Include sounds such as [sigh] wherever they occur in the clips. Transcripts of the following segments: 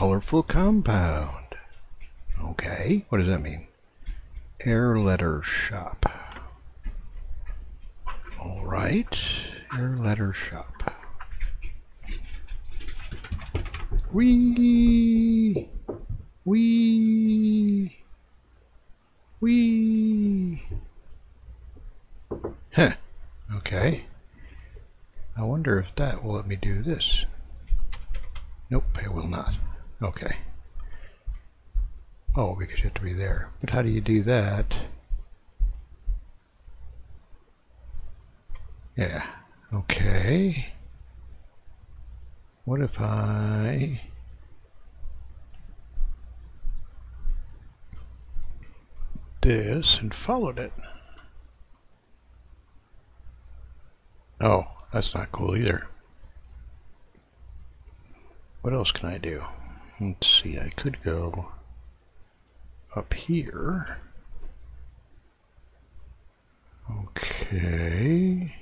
Colorful compound. Okay, what does that mean? Air letter shop. All right, air letter shop. Wee, wee, wee. Huh. Okay. I wonder if that will let me do this. Nope, it will not. Okay. Oh, because you have to be there. But how do you do that? Yeah. Okay. What if I... this and followed it? Oh, that's not cool either. What else can I do? Let's see, I could go up here. Okay.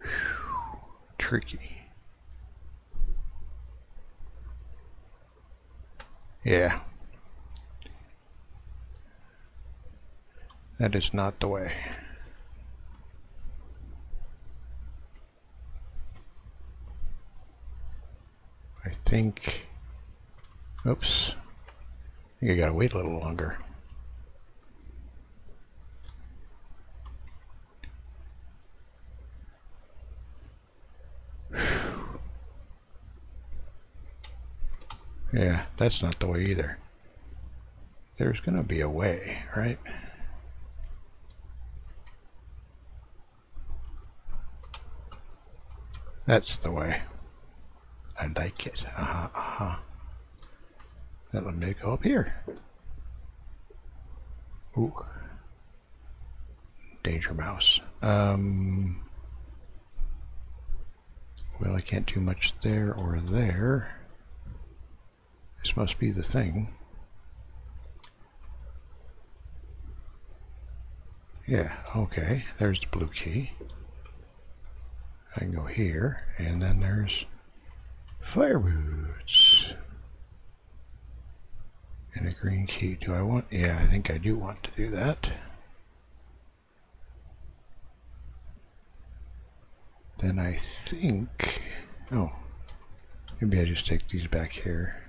Whew. Tricky. Yeah. That is not the way. I think, oops, I think I gotta wait a little longer. Yeah, that's not the way either. There's gonna be a way, right? That's the way. I like it. Uh-huh, uh-huh. That let me go up here. Ooh. Danger mouse. Um, well, I can't do much there or there. This must be the thing. Yeah, okay. There's the blue key. I can go here, and then there's Fire boots. And a green key. Do I want? Yeah, I think I do want to do that. Then I think... Oh. Maybe I just take these back here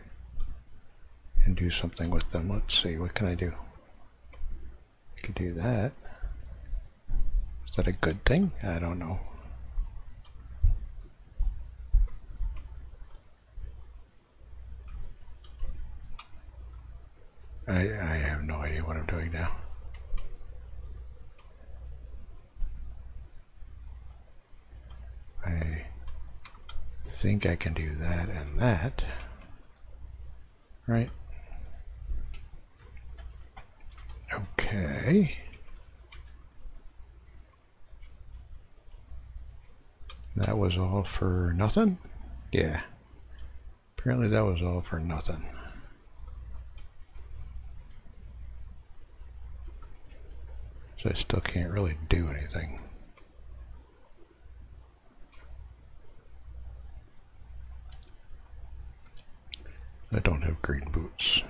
and do something with them. Let's see, what can I do? I could do that. Is that a good thing? I don't know. I, I have no idea what I'm doing now. I think I can do that and that. Right? Okay. That was all for nothing? Yeah. Apparently that was all for nothing. So I still can't really do anything. I don't have green boots.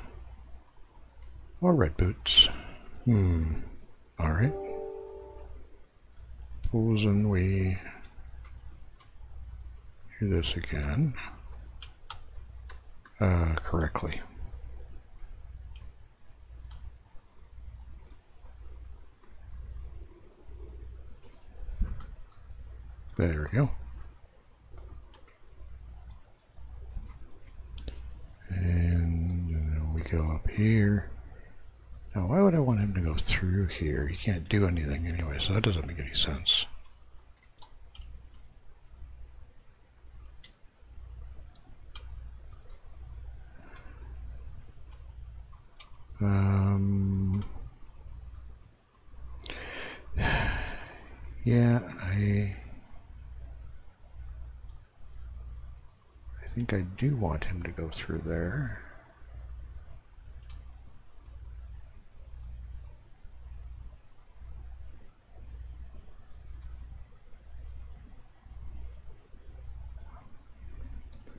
Or red boots. Hmm. Alright. Supposing we do this again. Uh, correctly. There we go. And then we go up here. Now, why would I want him to go through here? He can't do anything anyway, so that doesn't make any sense. Um, yeah, I I do want him to go through there.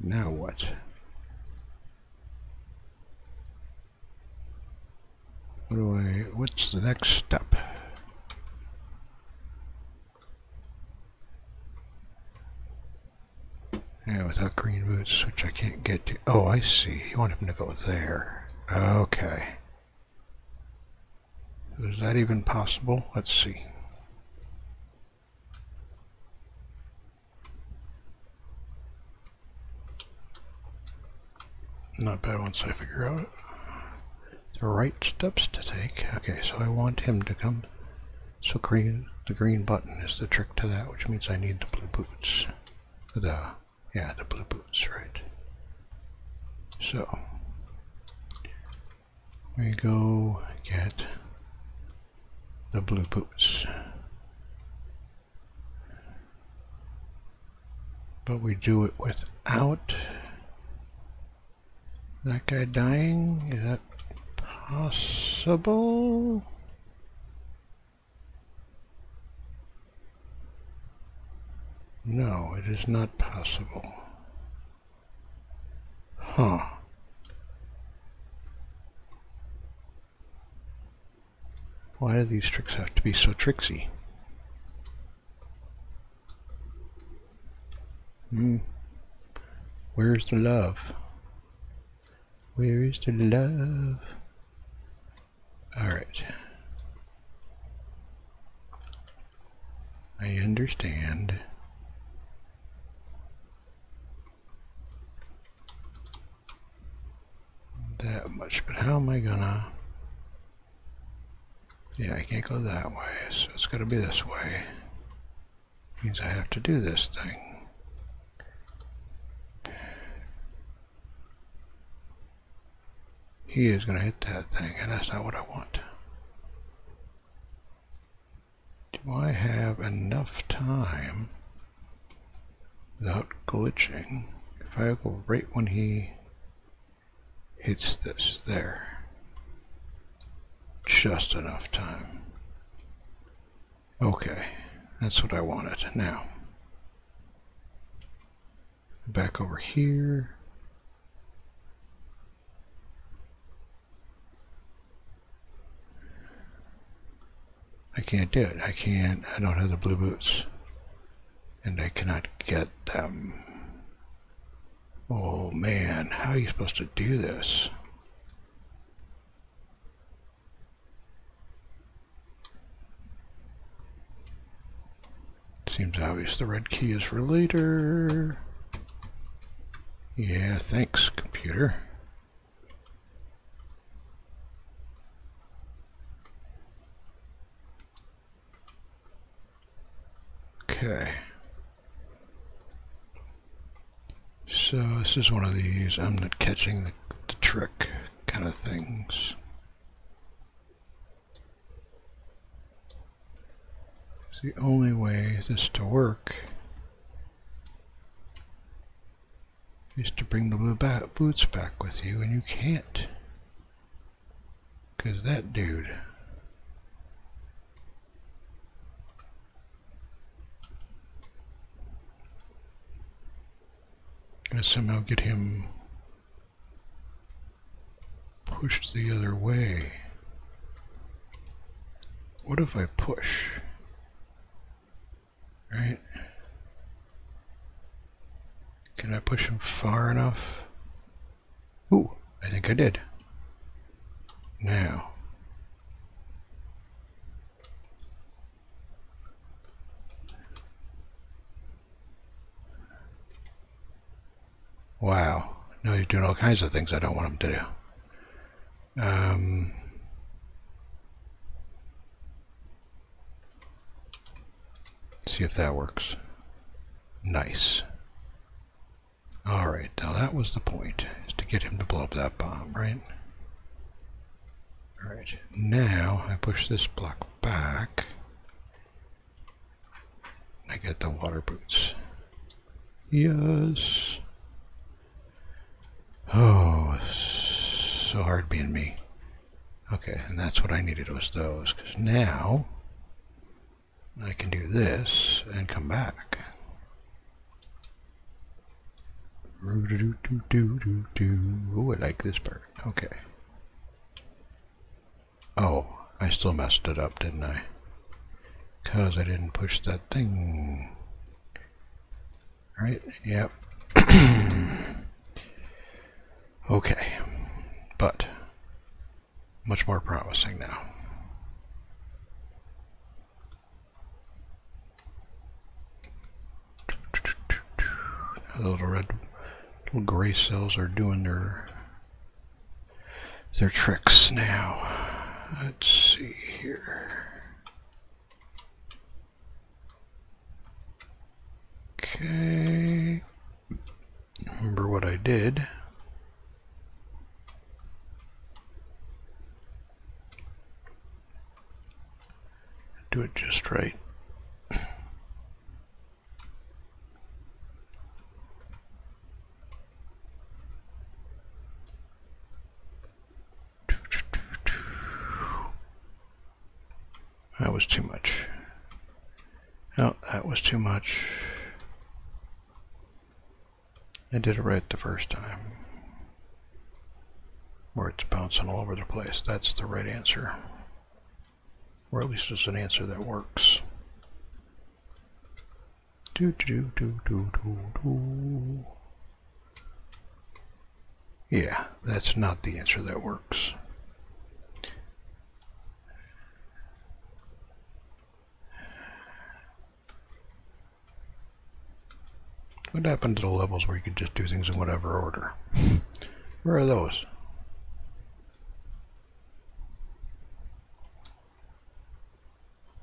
Now what? What do I, what's the next step? Yeah, without green boots, which I can't get to. Oh, I see. You want him to go there. Okay. Is that even possible? Let's see. Not bad once I figure out the right steps to take. Okay, so I want him to come. So green, the green button is the trick to that, which means I need the blue boots. The yeah, the blue boots, right. So, we go get the blue boots. But we do it without that guy dying. Is that possible? No, it is not possible. Huh. Why do these tricks have to be so tricksy? Hmm. Where's the love? Where is the love? Alright. I understand. that much, but how am I gonna... Yeah, I can't go that way, so it's gotta be this way. Means I have to do this thing. He is gonna hit that thing, and that's not what I want. Do I have enough time without glitching? If I go right when he hits this there. Just enough time. Okay, that's what I wanted. Now, back over here. I can't do it. I can't, I don't have the blue boots. And I cannot get them. Oh man, how are you supposed to do this? Seems obvious the red key is for later. Yeah, thanks, computer. Okay. So this is one of these I'm not catching the, the trick kind of things. The only way this to work is to bring the blue boots back with you and you can't. Because that dude gonna somehow get him pushed the other way. What if I push? Right? Can I push him far enough? Ooh, I think I did. Now. Wow. Now you're doing all kinds of things I don't want him to do. Um, see if that works. Nice. Alright, now that was the point, is to get him to blow up that bomb, right? Alright, now I push this block back. And I get the water boots. Yes. Oh, so hard being me. Okay, and that's what I needed was those, because now I can do this and come back. Oh, I like this part. Okay. Oh, I still messed it up, didn't I? Because I didn't push that thing. Right? Yep. [coughs] okay. But, much more promising now. The little red, little gray cells are doing their their tricks now. Let's see here. Okay. Remember what I did. Do it just right. That was too much. No, that was too much. I did it right the first time. Where it's bouncing all over the place. That's the right answer. Or at least it's an answer that works. Do do do do do do. Yeah, that's not the answer that works. What happened to the levels where you could just do things in whatever order? Where are those?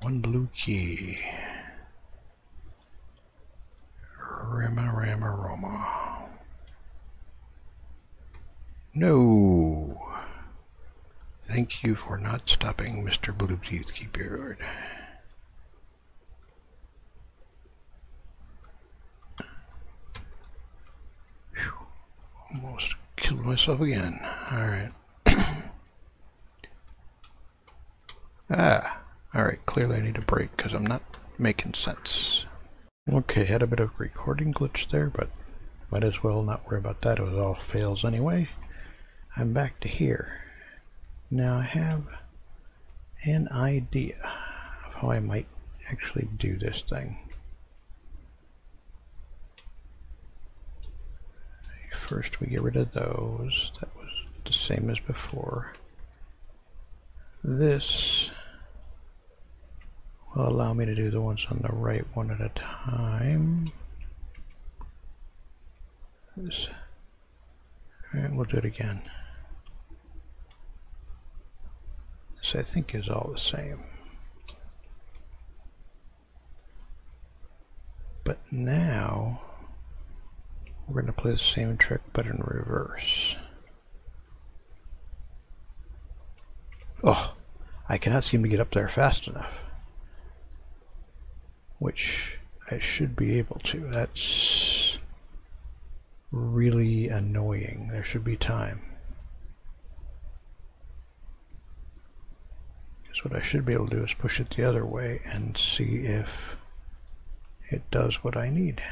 One blue key. Rama Rama Roma. No. Thank you for not stopping Mr. Bluetooth Keyboard. Almost killed myself again. Alright. [coughs] ah. Alright, clearly I need a break because I'm not making sense. Okay, had a bit of recording glitch there, but might as well not worry about that. It was all fails anyway. I'm back to here. Now I have an idea of how I might actually do this thing. First we get rid of those. That was the same as before. This will allow me to do the ones on the right one at a time. This. And we'll do it again. This I think is all the same. But now we're going to play the same trick but in reverse. Oh, I cannot seem to get up there fast enough. Which I should be able to. That's really annoying. There should be time. Because what I should be able to do is push it the other way and see if it does what I need.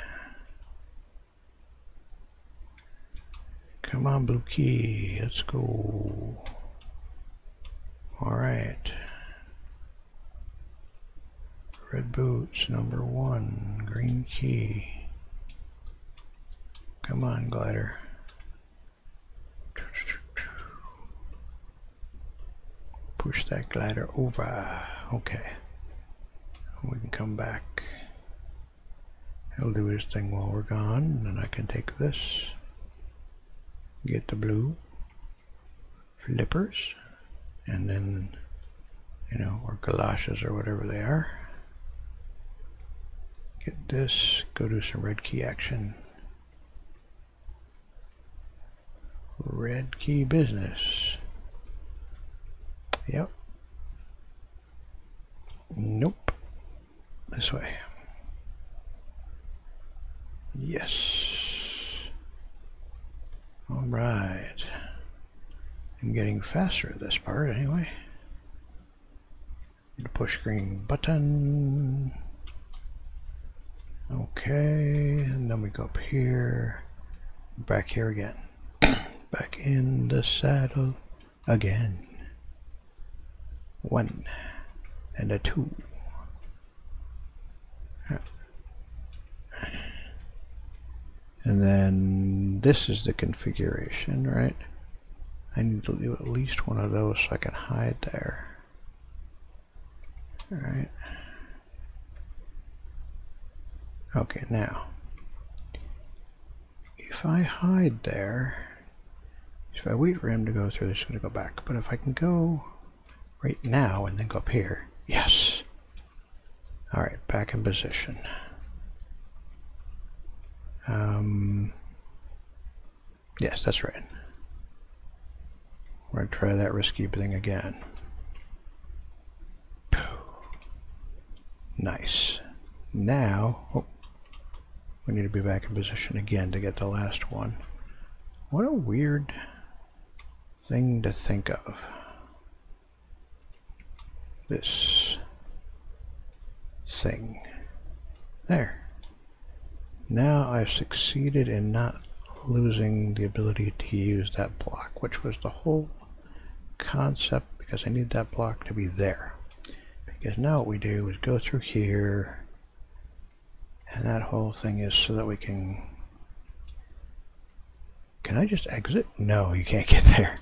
Come on, blue key. Let's go. Alright. Red boots, number one. Green key. Come on, glider. Push that glider over. Okay. We can come back. He'll do his thing while we're gone, and I can take this get the blue flippers and then you know or galoshes or whatever they are. Get this go do some red key action. Red key business. Yep. Nope. This way. Yes all right. I'm getting faster at this part anyway. Push green button. Okay, and then we go up here. back here again. [coughs] back in the saddle again. One and a two. And then this is the configuration, right? I need to do at least one of those so I can hide there. Alright. Okay, now, if I hide there, if I wait for him to go through, this is going to go back. But if I can go right now and then go up here, yes. Alright, back in position. Um, yes, that's right. We're going to try that risky thing again. Nice. Now, oh, we need to be back in position again to get the last one. What a weird thing to think of. This thing. There. Now I've succeeded in not losing the ability to use that block, which was the whole concept because I need that block to be there. Because now what we do is go through here and that whole thing is so that we can can I just exit? No, you can't get there.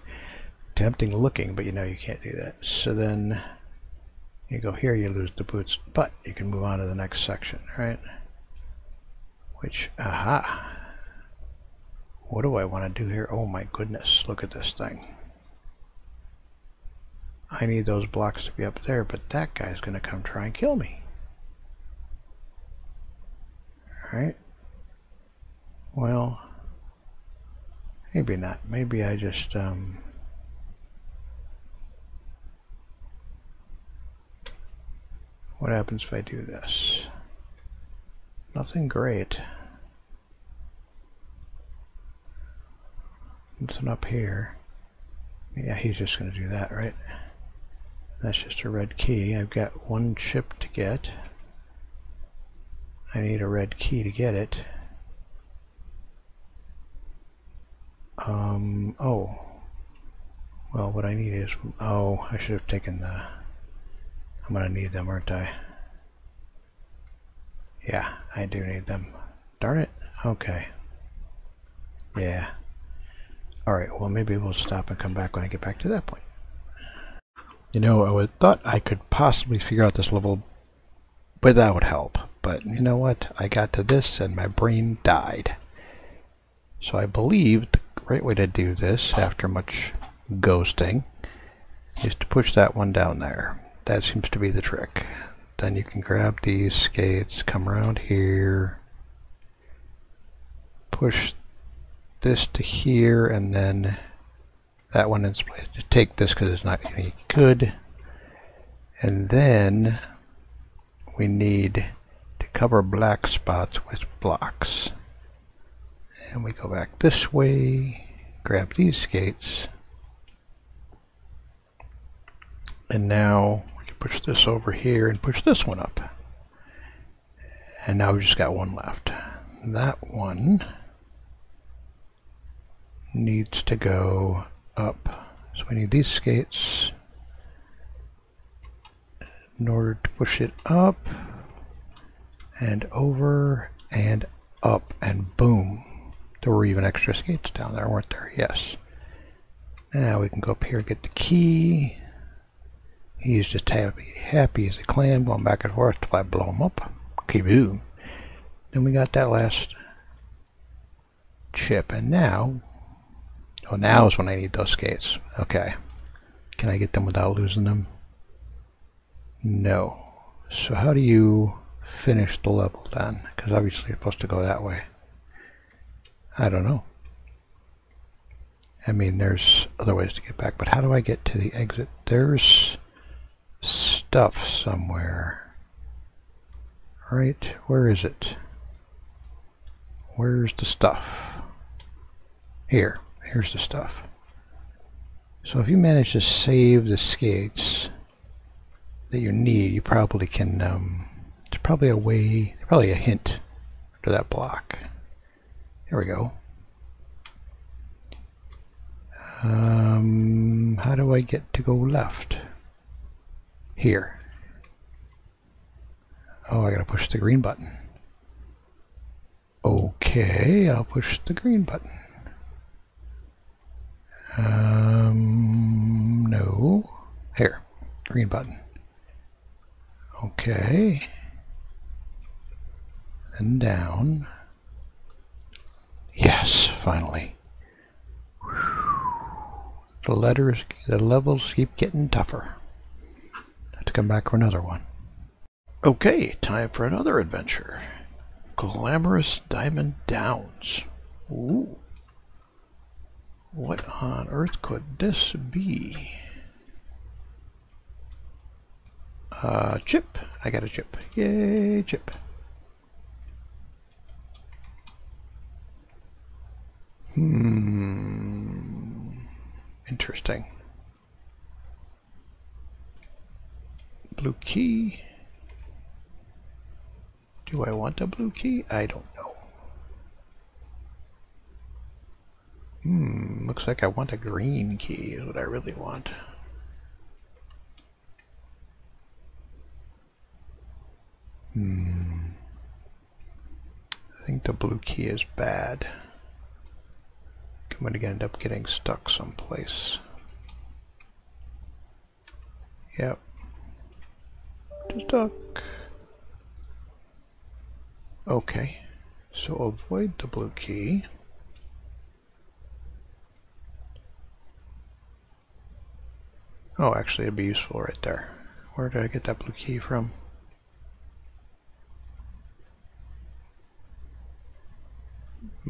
Tempting looking, but you know you can't do that. So then you go here, you lose the boots, but you can move on to the next section, right? Which, aha. What do I want to do here? Oh my goodness, look at this thing. I need those blocks to be up there, but that guy's going to come try and kill me. Alright. Well, maybe not. Maybe I just, um... What happens if I do this? Nothing great. Nothing up here. Yeah, he's just going to do that, right? That's just a red key. I've got one chip to get. I need a red key to get it. Um, oh. Well, what I need is, oh, I should have taken the, I'm going to need them, aren't I? Yeah, I do need them. Darn it. Okay. Yeah. Alright, well maybe we'll stop and come back when I get back to that point. You know, I would, thought I could possibly figure out this level without help. But you know what? I got to this and my brain died. So I believe the right way to do this, after much ghosting, is to push that one down there. That seems to be the trick. Then you can grab these skates, come around here, push this to here, and then that one in place. Just take this because it's not any good. And then we need to cover black spots with blocks. And we go back this way, grab these skates, and now push this over here and push this one up. And now we've just got one left. That one needs to go up. So we need these skates in order to push it up and over and up and boom. There were even extra skates down there, weren't there? Yes. Now we can go up here and get the key. He's just happy, happy as a clam, going back and forth till I blow him up. Kiboo. Then we got that last chip, and now, oh, now is when I need those skates. Okay. Can I get them without losing them? No. So how do you finish the level then? Because obviously it's supposed to go that way. I don't know. I mean, there's other ways to get back, but how do I get to the exit? There's stuff somewhere. Right? Where is it? Where's the stuff? Here. Here's the stuff. So if you manage to save the skates, that you need, you probably can, um, there's probably a way, probably a hint to that block. There we go. Um, how do I get to go left? Here. Oh, I gotta push the green button. Okay, I'll push the green button. Um, no. Here, green button. Okay. And down. Yes, finally. The letters, the levels keep getting tougher. To come back for another one. Okay, time for another adventure. Glamorous Diamond Downs. Ooh. What on earth could this be? Uh, chip. I got a chip. Yay, chip. Hmm. Interesting. Blue key. Do I want a blue key? I don't know. Hmm, looks like I want a green key is what I really want. Hmm. I think the blue key is bad. I'm going to end up getting stuck someplace. Yep. Stuck. Okay. So avoid the blue key. Oh, actually it'd be useful right there. Where did I get that blue key from?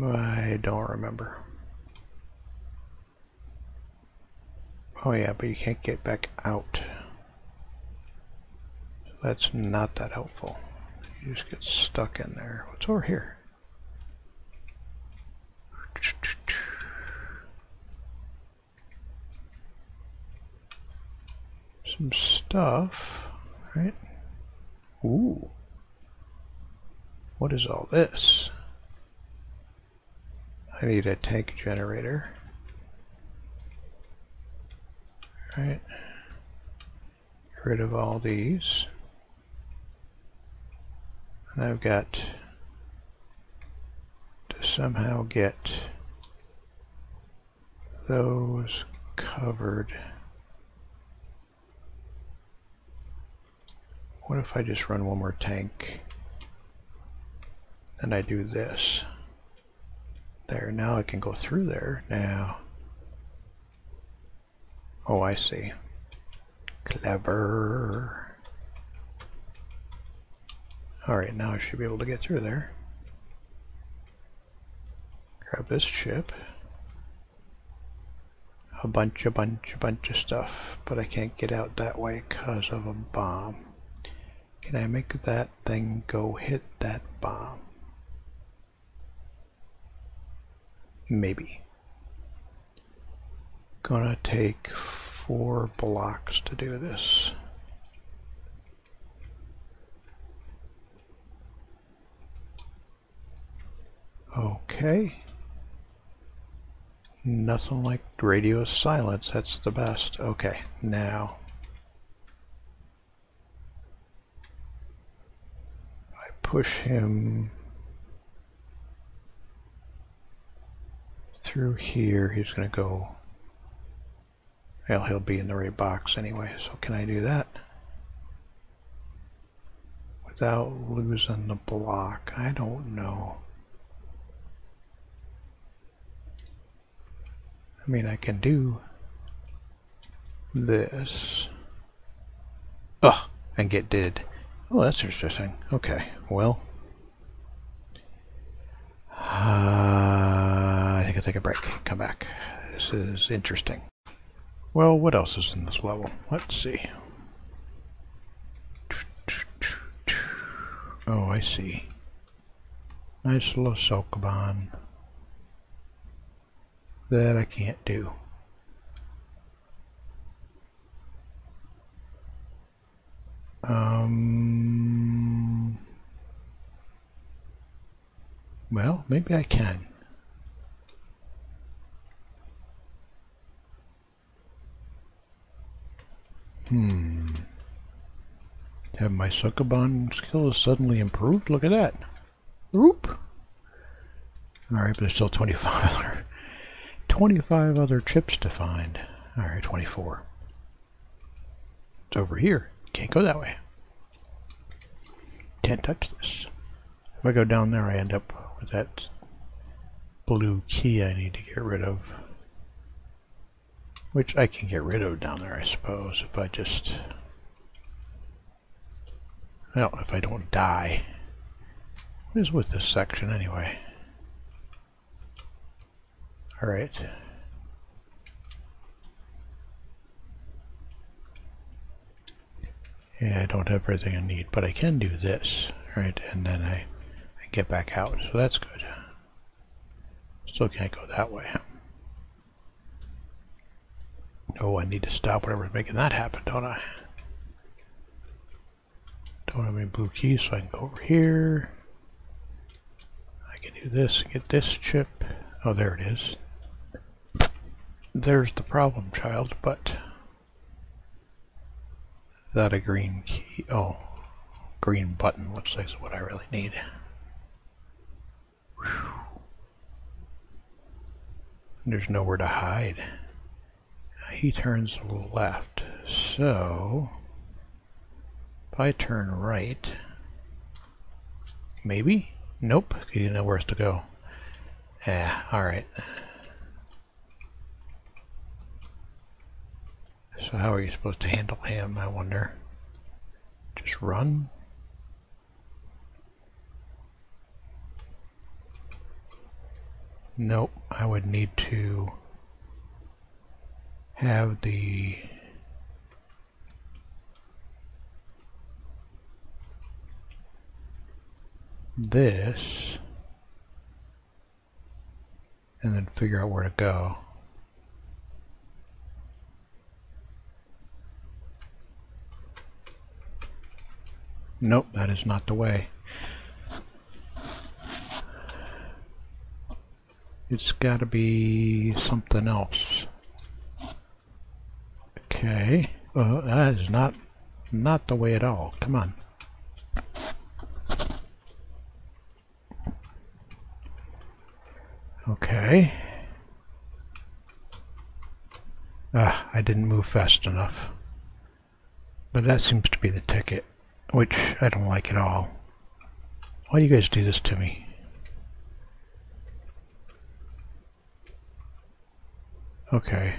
I don't remember. Oh yeah, but you can't get back out. That's not that helpful. You just get stuck in there. What's over here? Some stuff, right? Ooh. What is all this? I need a tank generator. Right. Get rid of all these. And I've got to somehow get those covered. What if I just run one more tank and I do this? There, now I can go through there. Now, oh, I see. Clever. Alright, now I should be able to get through there. Grab this chip. A bunch, a bunch, a bunch of stuff, but I can't get out that way because of a bomb. Can I make that thing go hit that bomb? Maybe. Gonna take four blocks to do this. Okay. Nothing like radio silence. That's the best. Okay, now. I push him through here. He's going to go. Well, he'll be in the right box anyway. So can I do that? Without losing the block? I don't know. I mean, I can do this. Oh, and get did. Oh, that's interesting. Okay, well. Uh, I think I'll take a break. Come back. This is interesting. Well, what else is in this level? Let's see. Oh, I see. Nice little Sokoban that I can't do. Um, well, maybe I can. Hmm. Have my Sokoban skills suddenly improved? Look at that. Oop. Alright, but there's still 25 25 other chips to find. Alright, 24. It's over here. Can't go that way. Can't touch this. If I go down there, I end up with that blue key I need to get rid of. Which I can get rid of down there, I suppose, if I just... Well, if I don't die. What is with this section, anyway? Alright. Yeah, I don't have everything I need, but I can do this, right? And then I, I get back out, so that's good. Still can't go that way. Oh, I need to stop whatever's making that happen, don't I? Don't have any blue keys, so I can go over here. I can do this, get this chip. Oh, there it is. There's the problem, child, but... That a green key? Oh, green button looks like what I really need. Whew. There's nowhere to hide. He turns left, so if I turn right, maybe? Nope, he didn't know where to go. Yeah, alright. So how are you supposed to handle him, I wonder? Just run? Nope, I would need to have the this and then figure out where to go. Nope, that is not the way. It's got to be something else. Okay. Well, that is not not the way at all. Come on. Okay. Ah, I didn't move fast enough. But that seems to be the ticket, which I don't like at all. Why do you guys do this to me? Okay.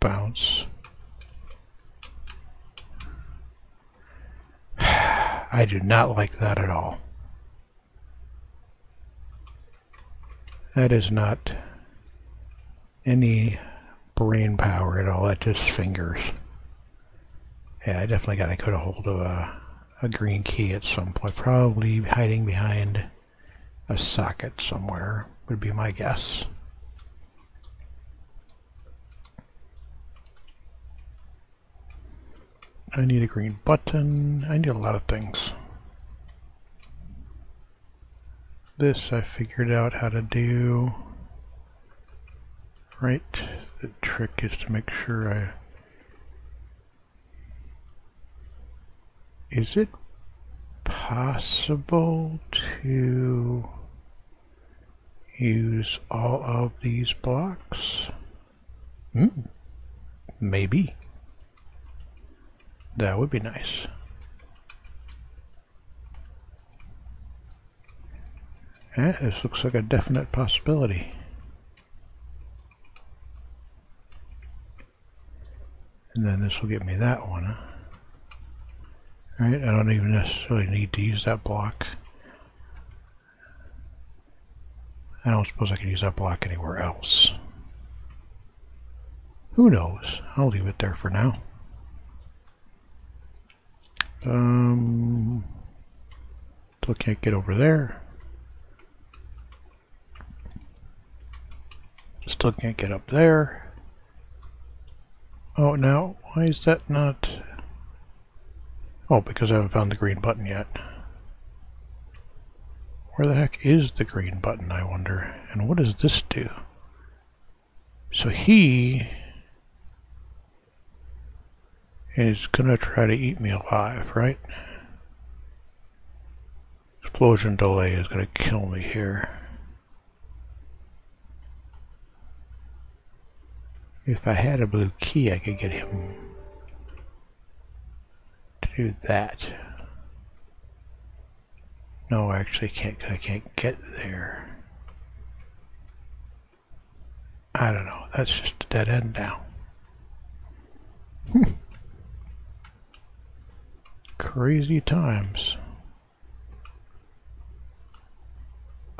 Bounce. [sighs] I do not like that at all. That is not any brain power at all. That's just fingers. Yeah, I definitely got to get a hold of a, a green key at some point. Probably hiding behind a socket somewhere would be my guess. I need a green button. I need a lot of things. This I figured out how to do. Right, the trick is to make sure I... Is it possible to use all of these blocks? Hmm, maybe. That would be nice. Yeah, this looks like a definite possibility. And then this will get me that one. Huh? Right, I don't even necessarily need to use that block. I don't suppose I can use that block anywhere else. Who knows? I'll leave it there for now. Um, still can't get over there. Still can't get up there. Oh, now, why is that not... Oh, because I haven't found the green button yet. Where the heck is the green button, I wonder? And what does this do? So he is gonna try to eat me alive, right? Explosion delay is gonna kill me here. If I had a blue key, I could get him do that. No, I actually can't, I can't get there. I don't know, that's just a dead end now. [laughs] Crazy times.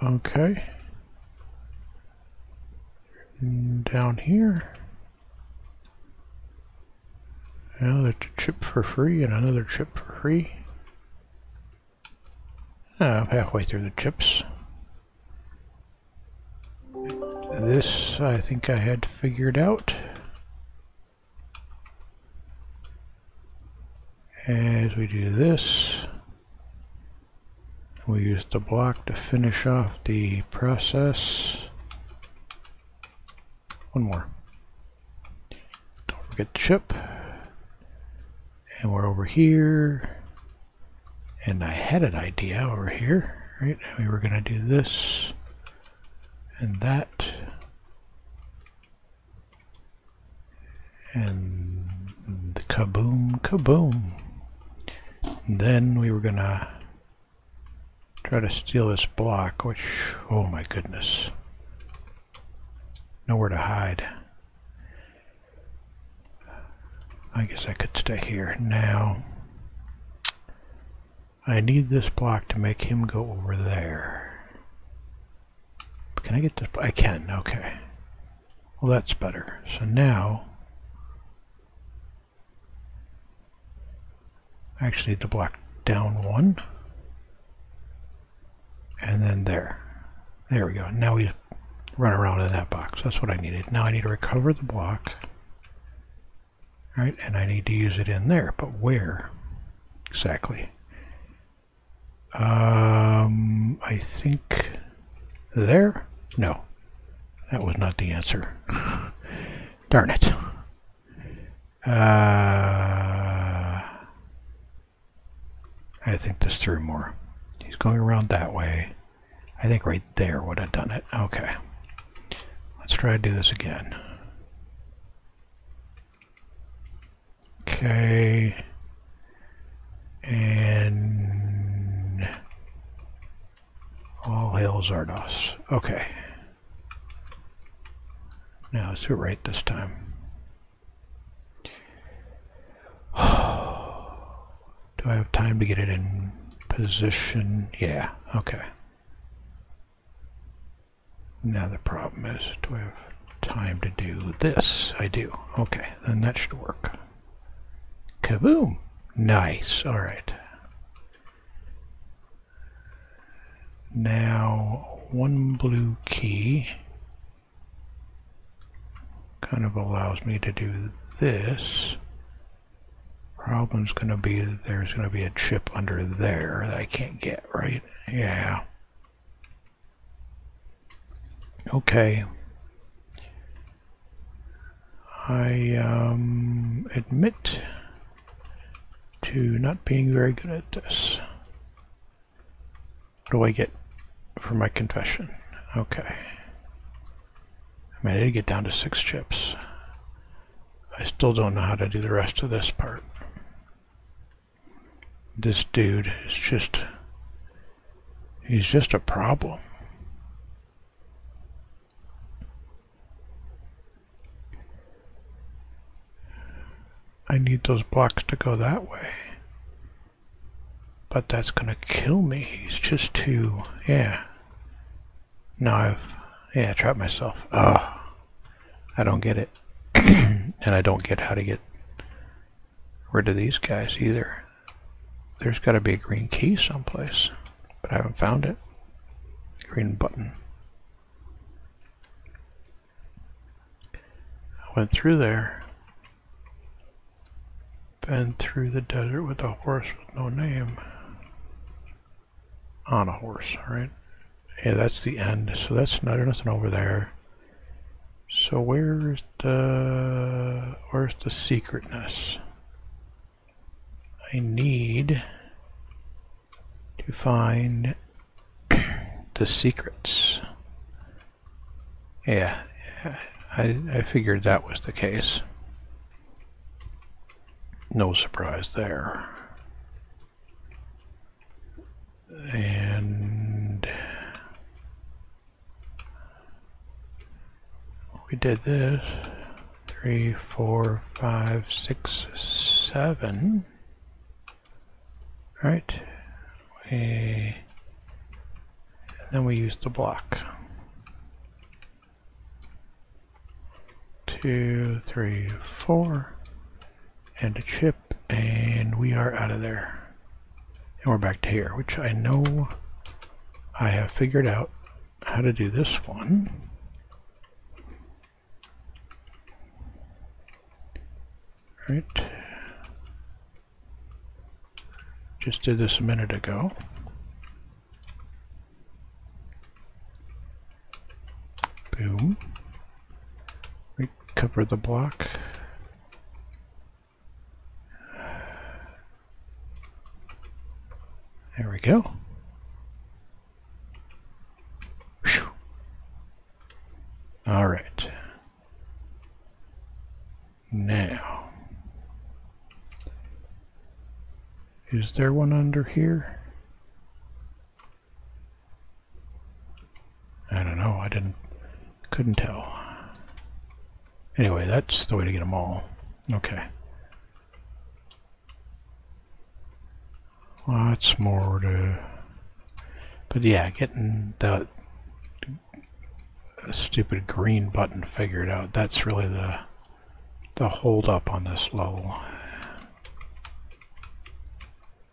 Okay. Down here. Another chip for free and another chip for free. Oh, I'm halfway through the chips. This I think I had figured out. As we do this, we use the block to finish off the process. One more. Don't forget the chip. And we're over here. And I had an idea over here, right? We were going to do this and that. And the kaboom, kaboom. And then we were going to try to steal this block, which, oh my goodness. Nowhere to hide. I guess I could stay here. Now, I need this block to make him go over there. Can I get this? I can, okay. Well, that's better. So now, I actually need to block down one. And then there. There we go. Now we run around in that box. That's what I needed. Now I need to recover the block. Right, and I need to use it in there, but where exactly? Um, I think there? No, that was not the answer. [laughs] Darn it. Uh, I think there's three more. He's going around that way. I think right there would have done it. Okay. Let's try to do this again. Okay. And all hail Zardos. Okay. Now do it right this time. [sighs] do I have time to get it in position? Yeah, okay. Now the problem is, do I have time to do this? I do. Okay, then that should work. Kaboom! Nice, alright. Now, one blue key kind of allows me to do this. Problem's going to be there's going to be a chip under there that I can't get, right? Yeah. Okay. I um, admit to not being very good at this. What do I get for my confession? Okay. I mean, I get down to six chips. I still don't know how to do the rest of this part. This dude is just... He's just a problem. I need those blocks to go that way. But that's gonna kill me. He's just too... Yeah. Now I've... Yeah, trapped myself. Oh. I don't get it. [clears throat] and I don't get how to get rid of these guys either. There's got to be a green key someplace, but I haven't found it. Green button. I went through there been through the desert with a horse with no name. On a horse, right? Yeah, that's the end. So that's not nothing over there. So where's the where's the secretness? I need to find [coughs] the secrets. Yeah, I, I figured that was the case. No surprise there. And we did this. three four five six seven All right We, then we use the block. Two, three, four, and a chip, and we are out of there. And we're back to here, which I know I have figured out how to do this one. Right. Just did this a minute ago. Boom. Recover the block. There we go. Whew. All right. Now, is there one under here? I don't know. I didn't, couldn't tell. Anyway, that's the way to get them all. Okay. Lots more to... But yeah, getting the stupid green button figured out, that's really the the hold up on this level.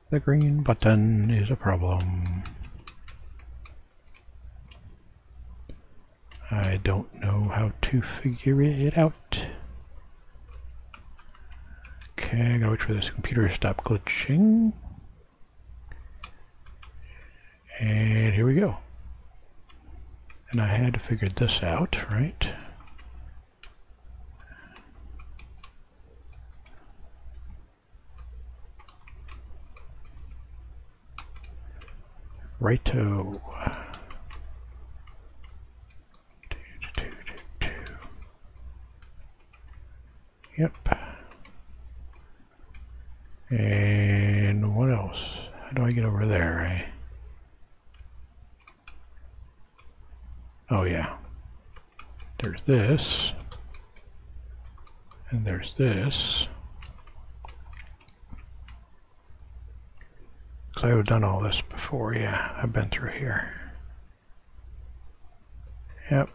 The green button is a problem. I don't know how to figure it out. Okay, I gotta wait for this computer to stop glitching. And here we go. And I had to figure this out, right? Righto. Yep. And what else? How do I get over there? Oh yeah. There's this. And there's this. Because I've done all this before, yeah. I've been through here. Yep.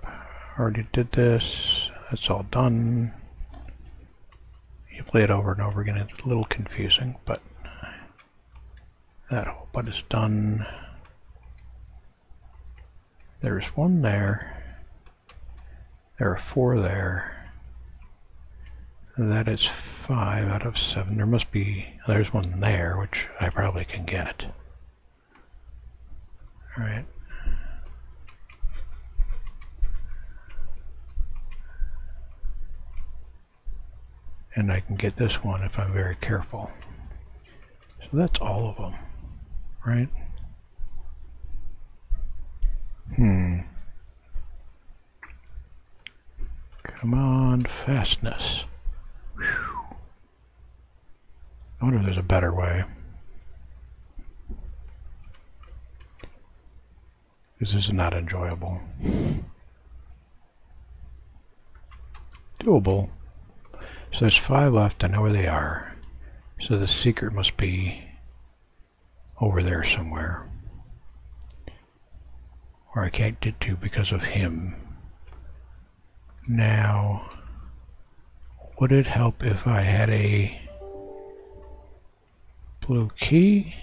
Already did this. That's all done you play it over and over again, it's a little confusing, but that whole butt is done. There's one there. There are four there. That is five out of seven. There must be, there's one there, which I probably can get. Alright. and I can get this one if I'm very careful. So that's all of them, right? Hmm. Come on, fastness. Whew. I wonder if there's a better way. This is not enjoyable. Doable. So there's five left. I know where they are. So the secret must be over there somewhere. Or I can't get to because of him. Now, would it help if I had a blue key?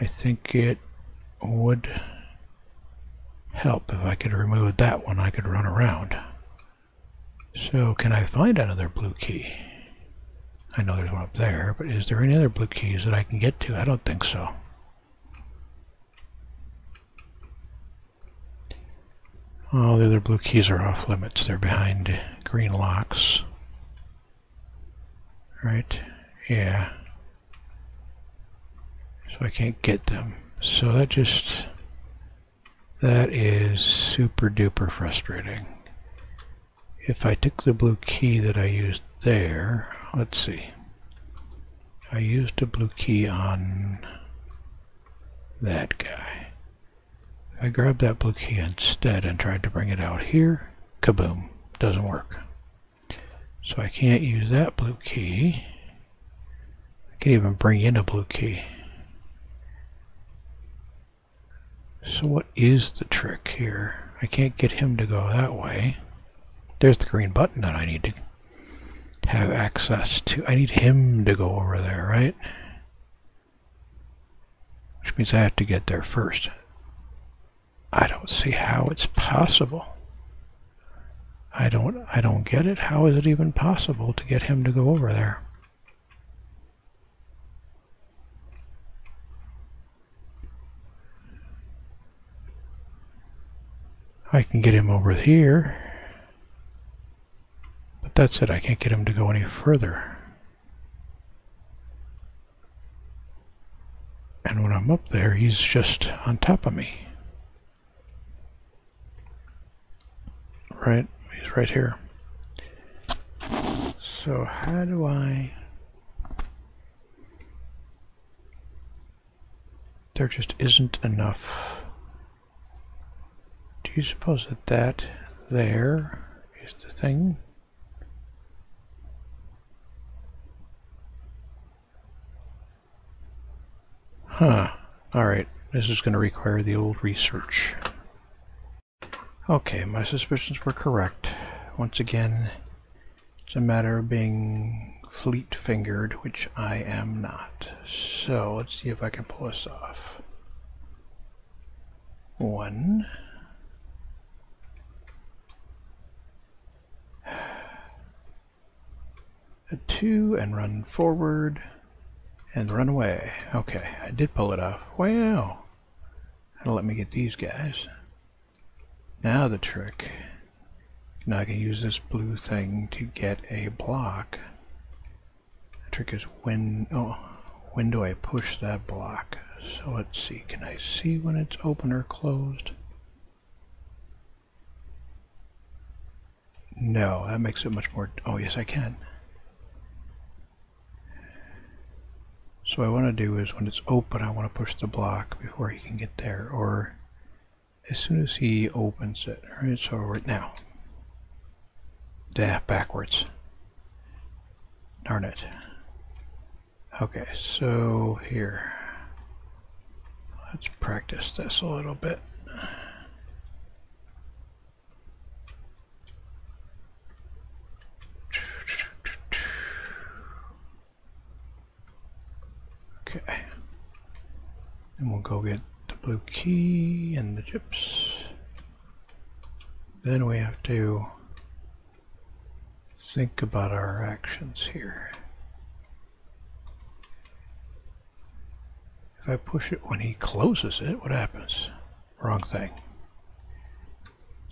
I think it would help if I could remove that one I could run around. So can I find another blue key? I know there's one up there, but is there any other blue keys that I can get to? I don't think so. All the other blue keys are off limits. They're behind green locks. Right? Yeah. So I can't get them. So that just... That is super duper frustrating. If I took the blue key that I used there, let's see. I used a blue key on that guy. I grabbed that blue key instead and tried to bring it out here. Kaboom. Doesn't work. So I can't use that blue key. I can't even bring in a blue key. So what is the trick here? I can't get him to go that way. There's the green button that I need to have access to. I need him to go over there, right? Which means I have to get there first. I don't see how it's possible. I don't I don't get it. How is it even possible to get him to go over there? I can get him over here. But that's it. I can't get him to go any further. And when I'm up there, he's just on top of me. Right? He's right here. So how do I... There just isn't enough. Do you suppose that that there is the thing? Huh. Alright, this is going to require the old research. Okay, my suspicions were correct. Once again, it's a matter of being fleet-fingered, which I am not. So, let's see if I can pull this off. One. A two, and run forward and run away. Okay, I did pull it off. Wow. That'll let me get these guys. Now the trick. Now I can use this blue thing to get a block. The trick is when, oh, when do I push that block? So let's see, can I see when it's open or closed? No, that makes it much more, oh yes I can. So what I want to do is when it's open, I want to push the block before he can get there, or as soon as he opens it. Alright, so right now. Yeah, backwards. Darn it. Okay, so here. Let's practice this a little bit. Okay. And we'll go get blue key and the chips. Then we have to think about our actions here. If I push it when he closes it, what happens? Wrong thing.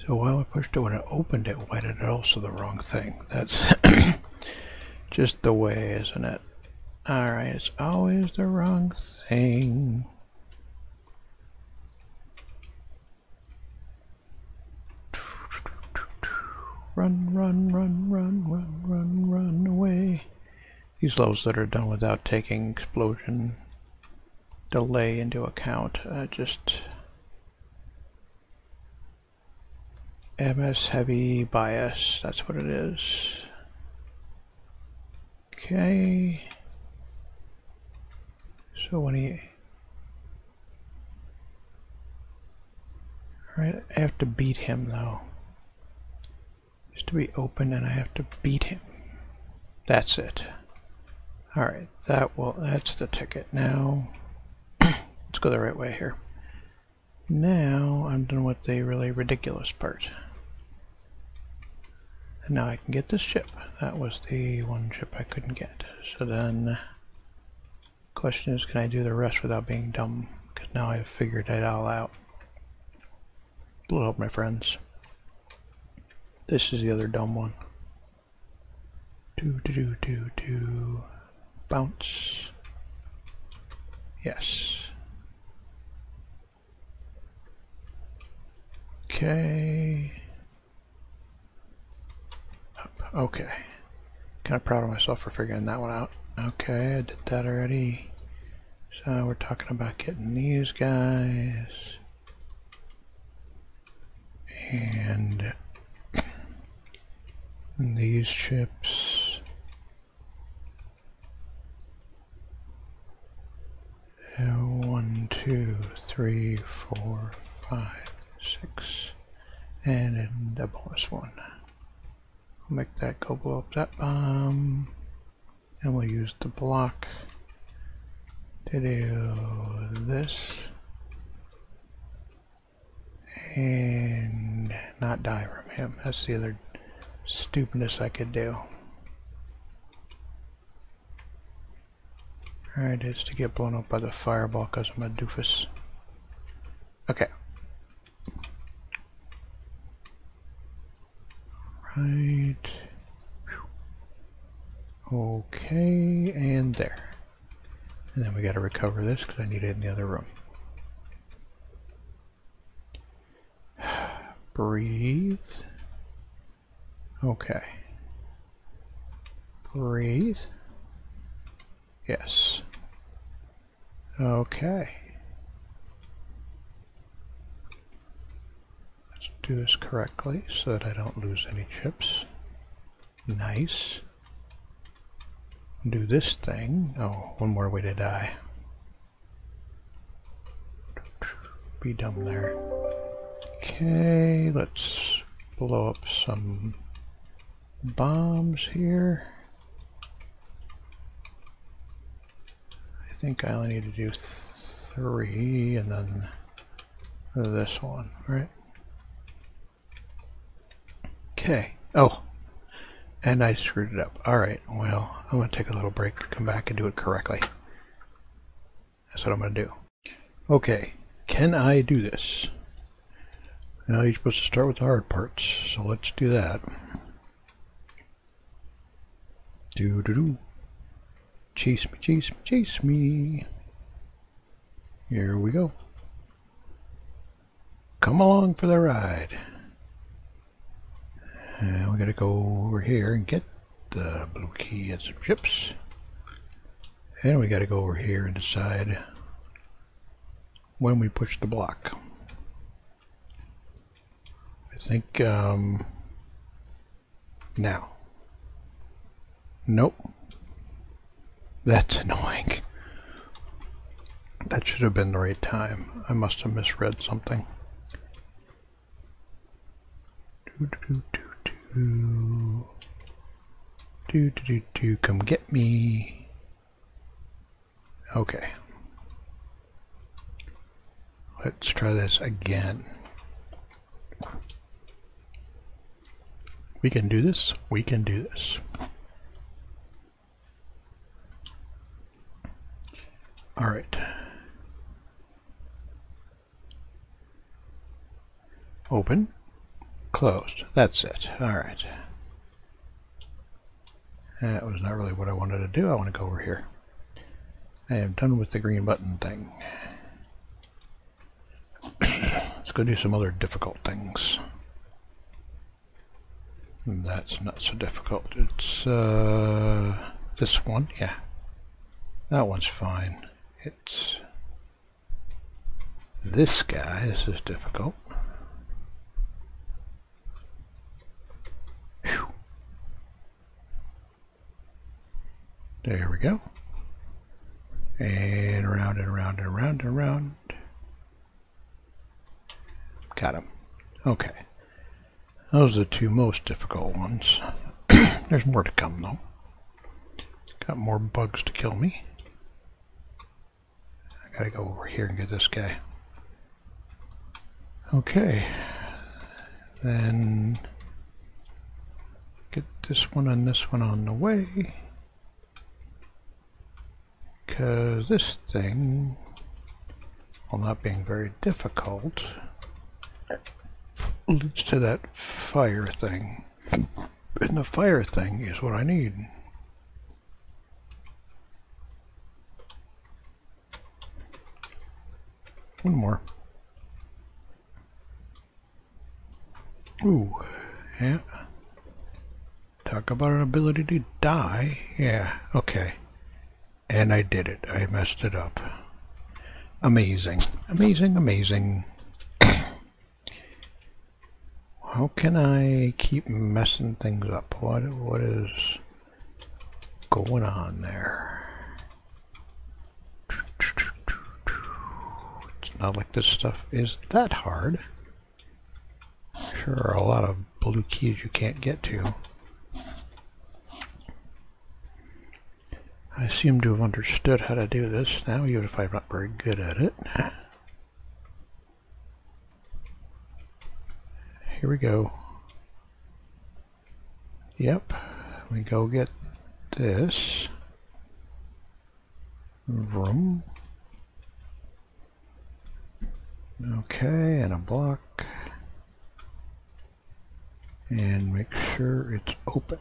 So while I pushed it when it opened it, why did it also the wrong thing? That's [coughs] just the way, isn't it? Alright, it's always the wrong thing. Run, run, run, run, run, run, run away. These levels that are done without taking explosion delay into account, uh, just MS heavy bias, that's what it is. Okay. So when he... Alright, I have to beat him though. To be open and I have to beat him. That's it. Alright, that will that's the ticket. Now [clears throat] let's go the right way here. Now I'm done with the really ridiculous part. And now I can get this chip. That was the one chip I couldn't get. So then Question is, can I do the rest without being dumb? Because now I've figured it all out. Little help, my friends. This is the other dumb one. Do do do do do. bounce. Yes. Okay. Up. Okay. Kind of proud of myself for figuring that one out. Okay, I did that already. So we're talking about getting these guys. And these chips. One, two, three, four, five, six, and a bonus one. I'll make that go blow up that bomb, and we'll use the block to do this, and not die from him. That's the other stupidness I could do. Alright, it's to get blown up by the fireball because I'm a doofus. Okay. Right. Okay, and there. And then we got to recover this because I need it in the other room. [sighs] Breathe. Okay. Breathe. Yes. Okay. Let's do this correctly so that I don't lose any chips. Nice. Do this thing. Oh, one more way to die. Be dumb there. Okay, let's blow up some bombs here. I think I only need to do three and then this one, right? Okay. Oh, and I screwed it up. All right, well, I'm going to take a little break, come back and do it correctly. That's what I'm going to do. Okay, can I do this? Now you're supposed to start with the hard parts, so let's do that. Do do do. Chase me, chase me, chase me. Here we go. Come along for the ride. And we gotta go over here and get the blue key and some chips. And we gotta go over here and decide when we push the block. I think, um, now. Nope. That's annoying. That should have been the right time. I must have misread something. Do do do do do. Do do do do. Come get me. Okay. Let's try this again. We can do this. We can do this. All right. Open. Closed. That's it. All right. That was not really what I wanted to do. I want to go over here. I am done with the green button thing. [coughs] Let's go do some other difficult things. That's not so difficult. It's uh, this one, yeah. That one's fine. It's this guy. This is difficult. Whew. There we go. And around and around and around and around. Got him. Okay. Those are the two most difficult ones. [clears throat] There's more to come though. Got more bugs to kill me. Gotta go over here and get this guy. Okay. Then get this one and this one on the way. Because this thing, while not being very difficult, leads to that fire thing. And the fire thing is what I need. One more. Ooh, yeah. Talk about an ability to die. Yeah, okay. And I did it. I messed it up. Amazing. Amazing, amazing. [clears throat] How can I keep messing things up? What What is going on there? Not like this stuff is that hard. Sure a lot of blue keys you can't get to. I seem to have understood how to do this now, even if I'm not very good at it. Here we go. Yep, we go get this. Room. Okay, and a block. And make sure it's open.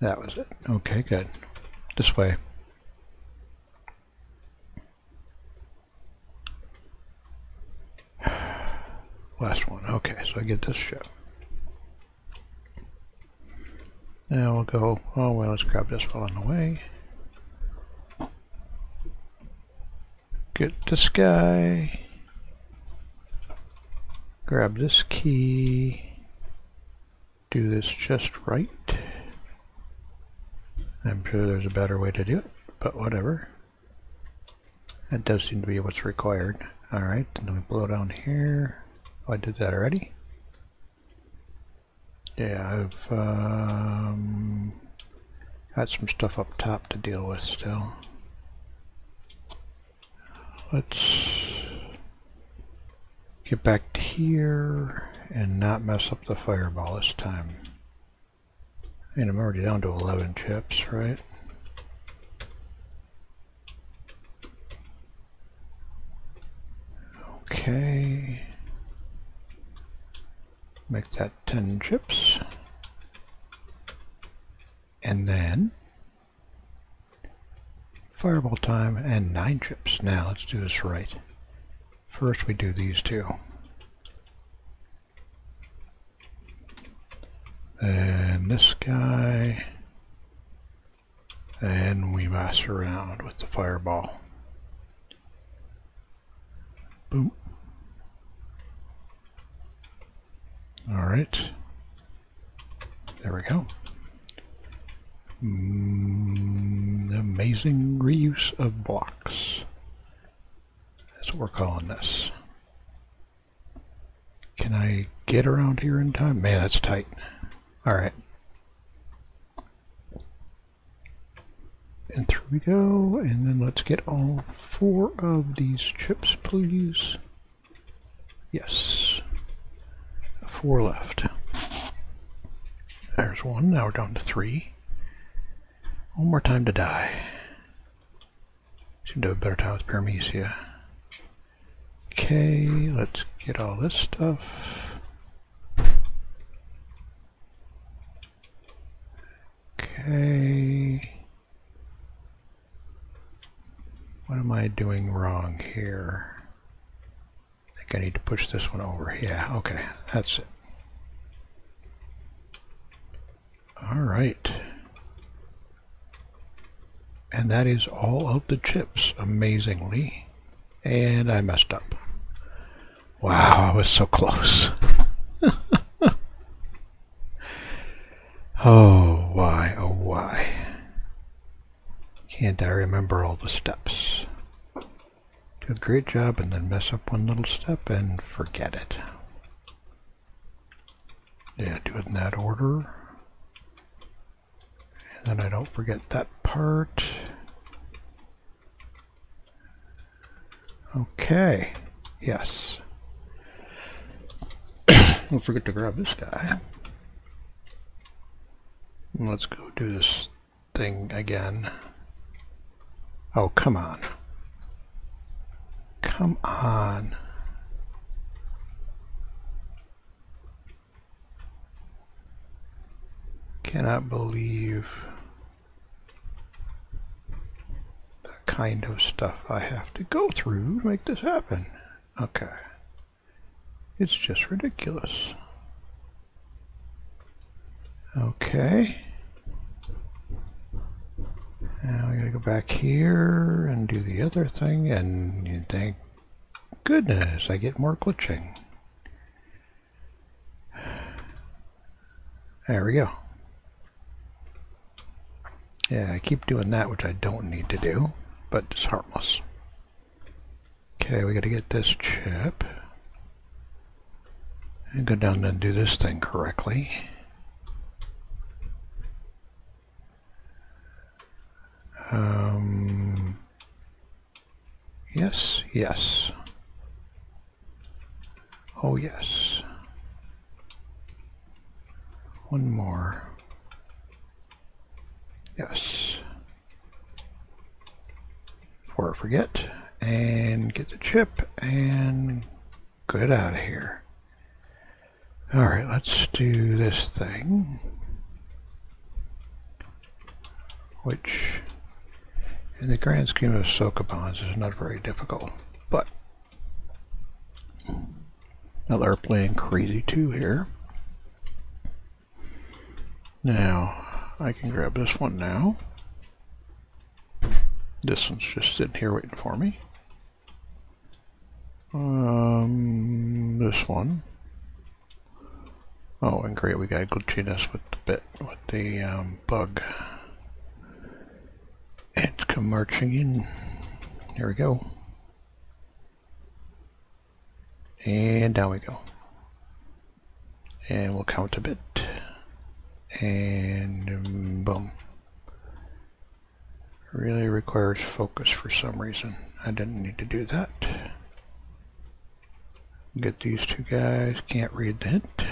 That was it. Okay, good. This way. [sighs] Last one. Okay, so I get this ship. Now we'll go, oh well, let's grab this while on the way. Get this guy. Grab this key. Do this just right. I'm sure there's a better way to do it, but whatever. That does seem to be what's required. Alright, then we blow down here. Oh, I did that already? Yeah, I've um, got some stuff up top to deal with still. Let's get back to here and not mess up the fireball this time. And I'm already down to 11 chips, right? Okay. Make that 10 chips. And then fireball time and 9 chips. Now let's do this right. First we do these two. and this guy and we mess around with the fireball boom alright there we go mm, amazing reuse of blocks that's what we're calling this can I get around here in time? Man, that's tight. Alright. And through we go, and then let's get all four of these chips, please. Yes. Four left. There's one, now we're down to three. One more time to die. Seem to have a better time with Paramecia. Okay, let's get all this stuff. Okay. What am I doing wrong here? I think I need to push this one over. Yeah, okay, that's it. All right. And that is all of the chips, amazingly. And I messed up. Wow, I was so close. [laughs] Oh, why, oh, why. Can't I remember all the steps? Do a great job and then mess up one little step and forget it. Yeah, do it in that order. And then I don't forget that part. Okay, yes. [coughs] don't forget to grab this guy. Let's go do this thing again. Oh, come on. Come on. Cannot believe the kind of stuff I have to go through to make this happen. Okay. It's just ridiculous. Okay. Now I gotta go back here and do the other thing, and you thank goodness I get more glitching. There we go. Yeah, I keep doing that, which I don't need to do, but it's harmless. Okay, we gotta get this chip. And go down and do this thing correctly. Um, yes, yes. Oh, yes. One more. Yes. Before I forget, and get the chip, and get out of here. Alright, let's do this thing. Which in the grand scheme of Sokobans is not very difficult, but now they're playing crazy too here. Now, I can grab this one now. This one's just sitting here waiting for me. Um, this one. Oh, and great, we got a glitchiness with the bit, with the um, bug. And come marching in. Here we go. And down we go. And we'll count a bit. And boom. Really requires focus for some reason. I didn't need to do that. Get these two guys, can't read the hint.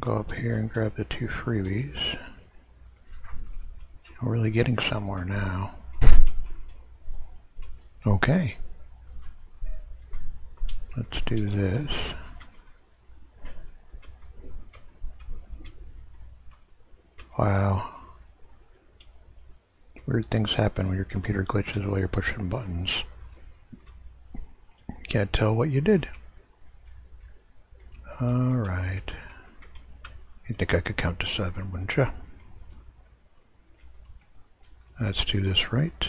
Go up here and grab the two freebies. We're really getting somewhere now. Okay. Let's do this. Wow. Weird things happen when your computer glitches while you're pushing buttons. Can't tell what you did. Alright. You think I could count to seven, wouldn't you? Let's do this right.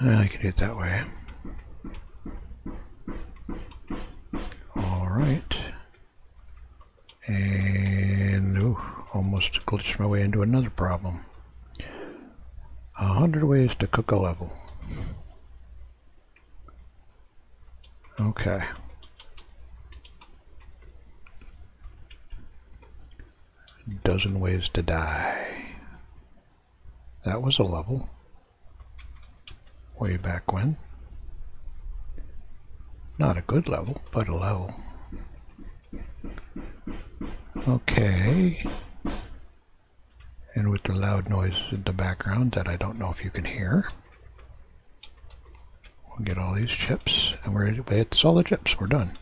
I can do it that way. Alright. And, ooh, almost glitched my way into another problem. A hundred ways to cook a level. Okay. A dozen ways to die. That was a level. Way back when. Not a good level, but a level. Okay. And with the loud noise in the background that I don't know if you can hear. We'll get all these chips, and we're that's all the chips. We're done.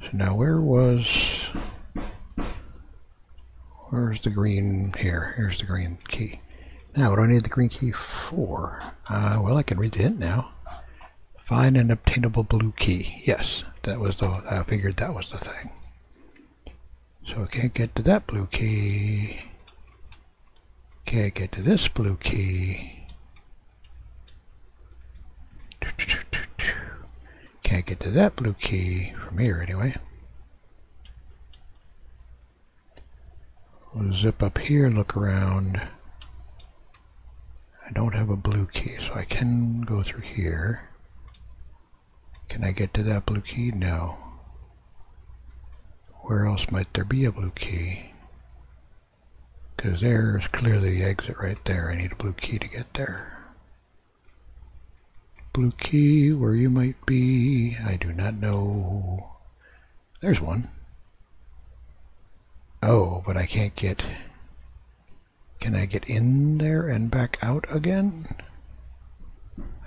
So now where was where's the green here? Here's the green key. Now, what do I need the green key for? Uh, well, I can read the hint now. Find an obtainable blue key. Yes, that was the. I figured that was the thing. So I can't get to that blue key. Can't get to this blue key. Can't get to that blue key from here anyway. We'll zip up here, look around. I don't have a blue key, so I can go through here. Can I get to that blue key? No. Where else might there be a blue key? Because there's clearly the exit right there. I need a blue key to get there. Blue key, where you might be, I do not know. There's one. Oh, but I can't get can I get in there and back out again?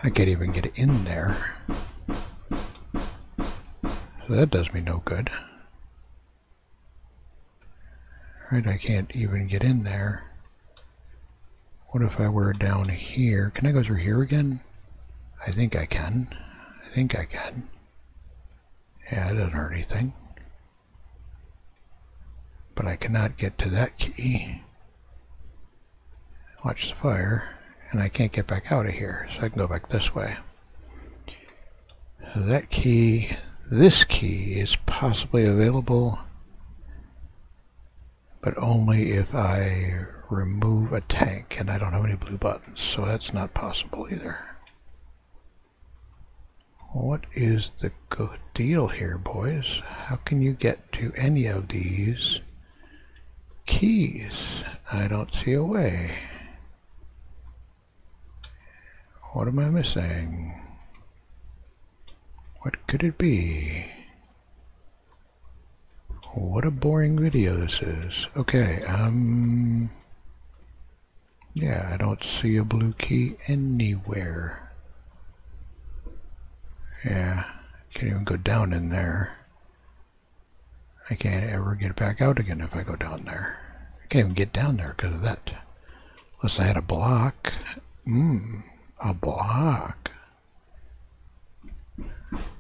I can't even get in there. So that does me no good. Right, I can't even get in there. What if I were down here? Can I go through here again? I think I can. I think I can. Yeah, it doesn't hurt anything. But I cannot get to that key. Watch the fire. And I can't get back out of here, so I can go back this way. So that key, this key, is possibly available, but only if I remove a tank, and I don't have any blue buttons, so that's not possible either. What is the good deal here, boys? How can you get to any of these keys? I don't see a way. What am I missing? What could it be? What a boring video this is. Okay, um... Yeah, I don't see a blue key anywhere. Yeah, can't even go down in there. I can't ever get back out again if I go down there. I can't even get down there because of that. Unless I had a block. Mmm, a block.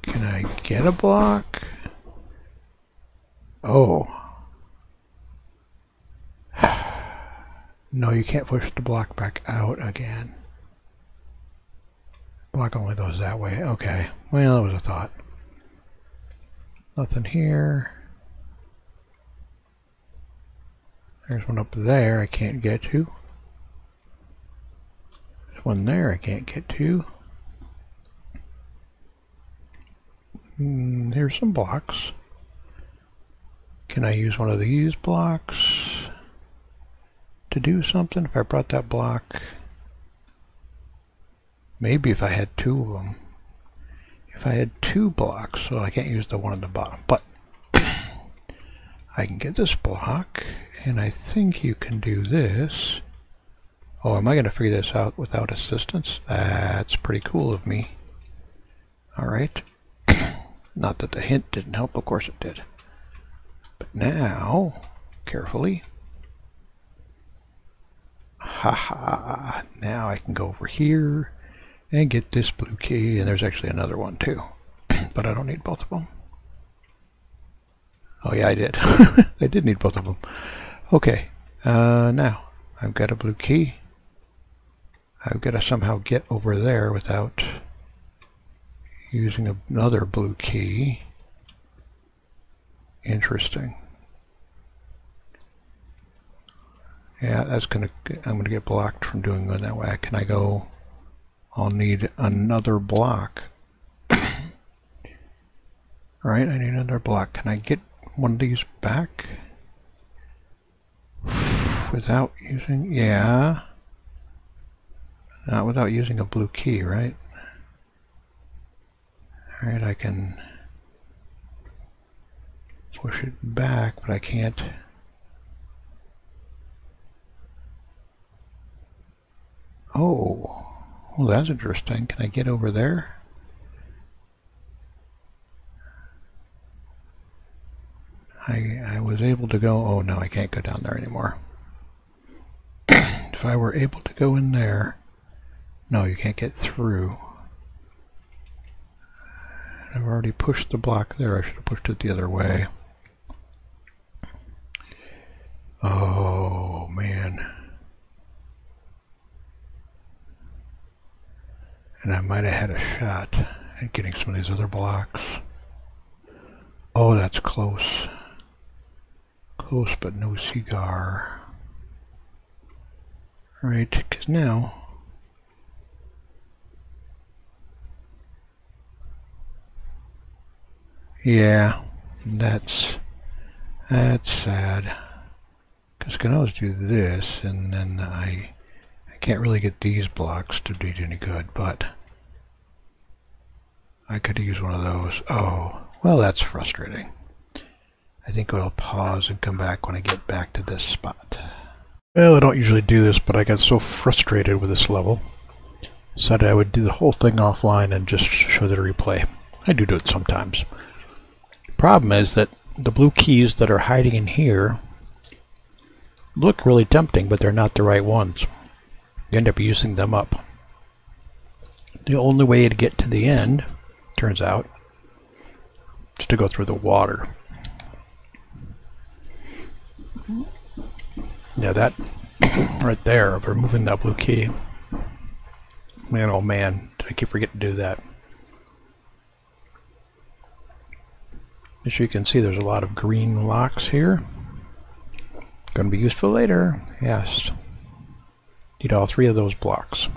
Can I get a block? Oh. no, you can't push the block back out again. Block only goes that way. Okay. Well, that was a thought. Nothing here. There's one up there I can't get to. There's one there I can't get to. Mm, here's some blocks. Can I use one of these blocks to do something? If I brought that block, maybe if I had two of them. If I had two blocks, so I can't use the one at the bottom, but [clears throat] I can get this block, and I think you can do this. Oh, am I going to figure this out without assistance? That's pretty cool of me. Alright. [clears throat] Not that the hint didn't help, of course it did. Now, carefully. Ha ha! Now I can go over here and get this blue key, and there's actually another one too. [clears throat] but I don't need both of them. Oh yeah, I did. [laughs] I did need both of them. Okay, uh, now I've got a blue key. I've got to somehow get over there without using another blue key. Interesting. Yeah, that's gonna. I'm gonna get blocked from doing it that way. Can I go? I'll need another block. [coughs] All right, I need another block. Can I get one of these back [sighs] without using? Yeah, not without using a blue key, right? Alright, I can push it back, but I can't. Oh, well that's interesting. Can I get over there? I, I was able to go, oh no, I can't go down there anymore. if I were able to go in there, no, you can't get through. I've already pushed the block there. I should have pushed it the other way. Oh, man. And I might have had a shot at getting some of these other blocks. Oh, that's close. Close, but no cigar. Right, because now Yeah, that's that's sad. Because I can always do this, and then I I can't really get these blocks to do any good, but I could use one of those. Oh, well, that's frustrating. I think I'll pause and come back when I get back to this spot. Well, I don't usually do this, but I got so frustrated with this level, decided I would do the whole thing offline and just show the replay. I do do it sometimes. Problem is that the blue keys that are hiding in here look really tempting, but they're not the right ones. You end up using them up. The only way to get to the end, turns out, is to go through the water. Yeah, that [coughs] right there, of removing that blue key. Man, oh man, did I keep forgetting to do that. As you can see, there's a lot of green locks here. Going to be useful later. Yes. Need all three of those blocks.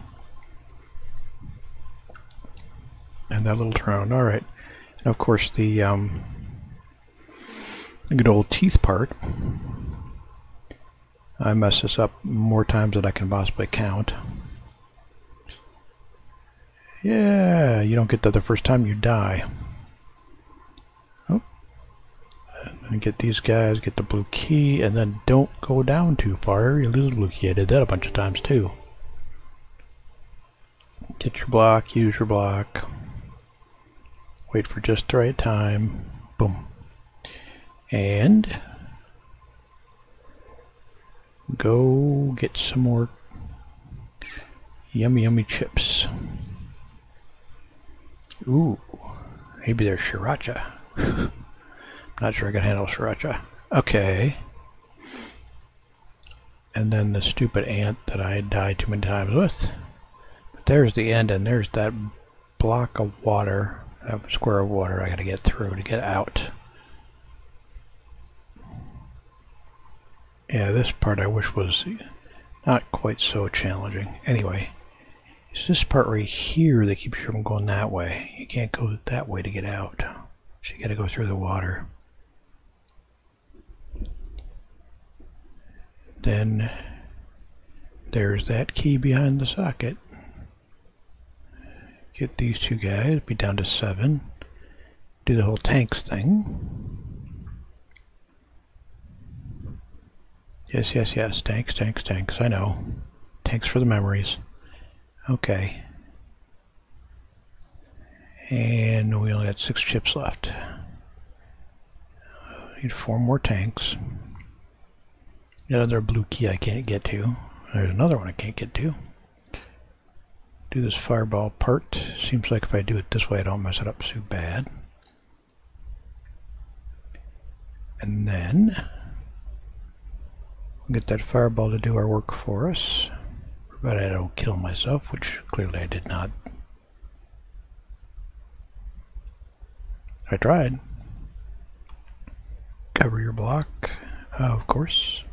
And that little throne. Alright. And of course the, um, the good old teeth part. I mess this up more times than I can possibly count. Yeah, you don't get that the first time you die. And get these guys, get the blue key, and then don't go down too far. You lose blue key. I did that a bunch of times too. Get your block, use your block. Wait for just the right time. Boom. And go get some more yummy yummy chips. Ooh, maybe they're sriracha. [laughs] Not sure I can handle sriracha. Okay. And then the stupid ant that I died too many times with. But there's the end, and there's that block of water, that square of water I gotta get through to get out. Yeah, this part I wish was not quite so challenging. Anyway, it's this part right here that keeps you from going that way. You can't go that way to get out. So you gotta go through the water. Then there's that key behind the socket. Get these two guys, be down to seven. Do the whole tanks thing. Yes, yes, yes, tanks, tanks, tanks, I know. Tanks for the memories. Okay. And we only got six chips left. Need four more tanks. Another blue key I can't get to. There's another one I can't get to. Do this fireball part. Seems like if I do it this way I don't mess it up too bad. And then we'll get that fireball to do our work for us. But I don't kill myself, which clearly I did not. I tried. Cover your block, of course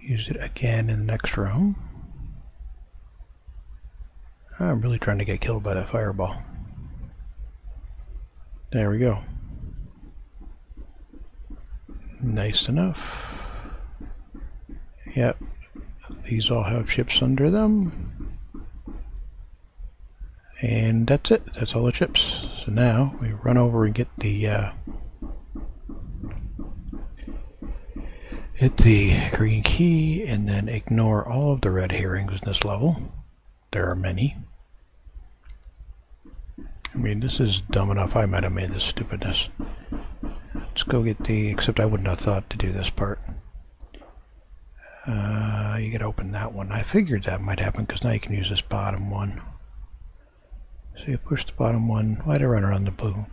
use it again in the next room. I'm really trying to get killed by that fireball. There we go. Nice enough. Yep. These all have chips under them. And that's it. That's all the chips. So now we run over and get the uh, hit the green key and then ignore all of the red herrings in this level. There are many. I mean, this is dumb enough. I might have made this stupidness. Let's go get the, except I wouldn't have thought to do this part. Uh, you gotta open that one. I figured that might happen because now you can use this bottom one. So you push the bottom one. Why'd I run around the blue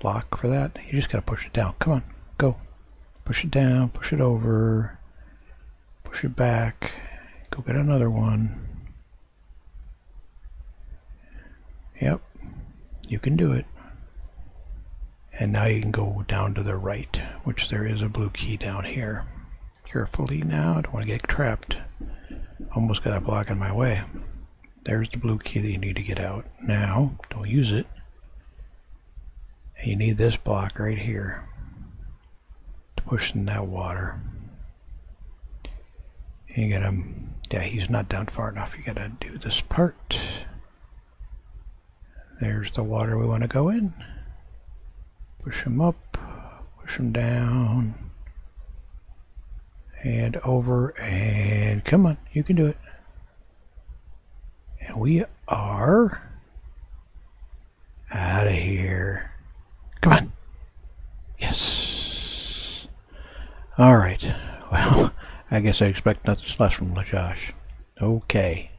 block for that? You just gotta push it down. Come on, go. Push it down, push it over, push it back, go get another one. Yep, you can do it. And now you can go down to the right, which there is a blue key down here. Carefully now, I don't want to get trapped. Almost got a block in my way. There's the blue key that you need to get out. Now, don't use it. And you need this block right here pushing that water. You gotta, yeah, he's not down far enough. You gotta do this part. There's the water we want to go in. Push him up, push him down, and over, and come on, you can do it. And we are out of here. Come on. Yes. Alright. Well, [laughs] I guess I expect nothing less from LaJosh. Okay.